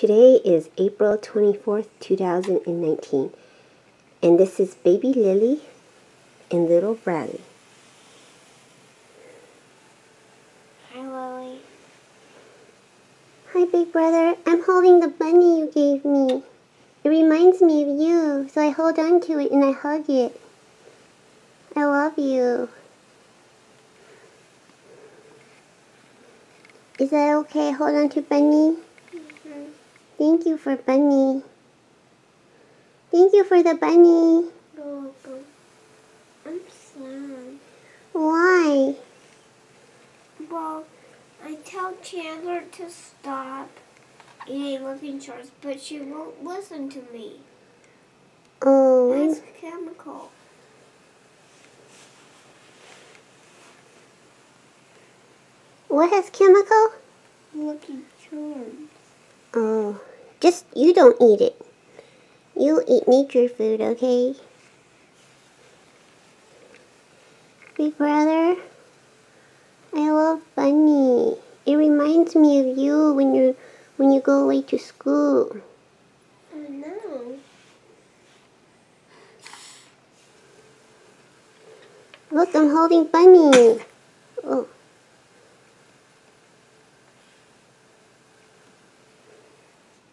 Today is April 24th, 2019, and this is baby Lily and little Bradley. Hi, Lily. Hi, big brother. I'm holding the bunny you gave me. It reminds me of you, so I hold on to it and I hug it. I love you. Is that okay? Hold on to Bunny. Thank you for Bunny. Thank you for the bunny. You're welcome. I'm sad. Why? Well, I tell Chandler to stop eating Lucky Charms, but she won't listen to me. Oh, That's chemical. what has chemical? Lucky Charms. Oh, just you don't eat it. You eat nature food, okay? Big brother, I love Bunny. It reminds me of you when you when you go away to school. I know. Look, I'm holding Bunny. Oh.